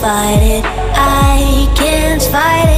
fight it. I can't fight it.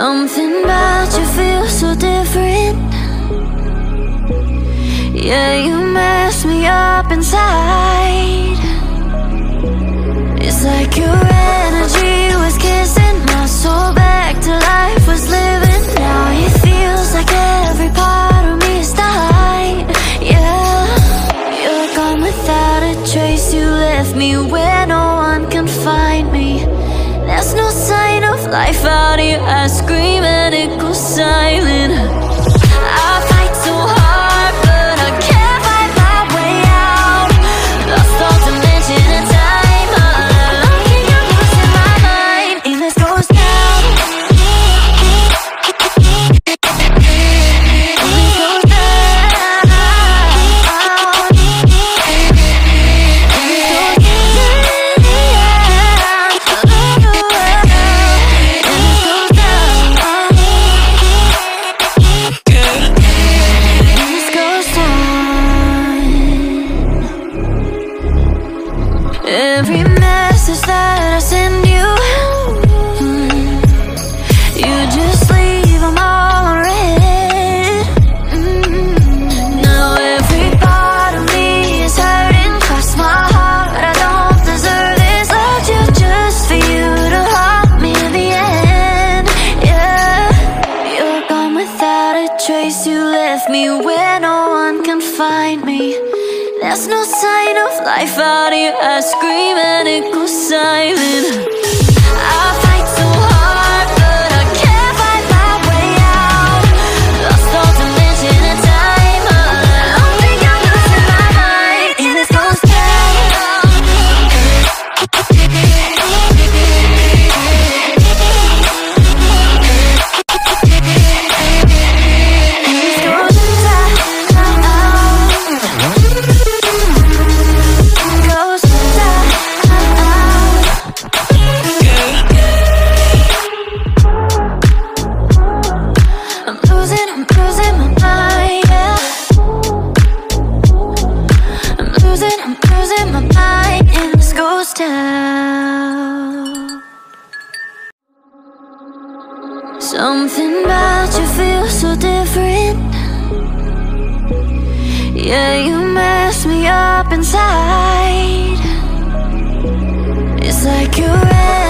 Something about you feels so different. Yeah, you mess me up inside. It's like you're life out here, I scream and it goes silent. find me. There's no sign of life out here. I scream and it goes silent. I fight Something about you feels so different. Yeah, you mess me up inside. It's like you're ready